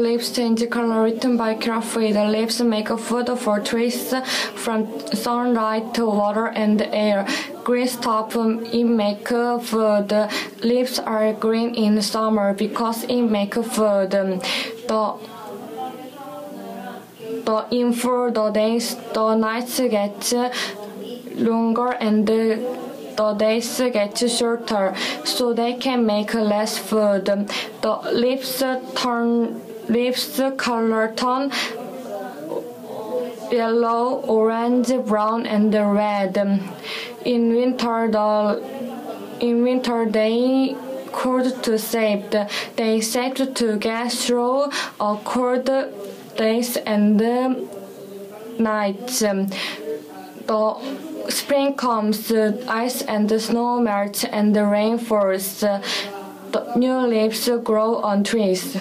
Leaves change color written by Crafty. The leaves make food for trees from sunlight, to water, and air. Green stuff um, it make food. Leaves are green in summer because it make food. The the in for the days the nights get longer and the days get shorter so they can make less food. The leaves turn leaves the color turn yellow, orange, brown, and red. In winter, the in winter they cold to save. They saved to get through a cold days and nights. The spring comes, the ice and snow melt, and rain falls. The new leaves grow on trees.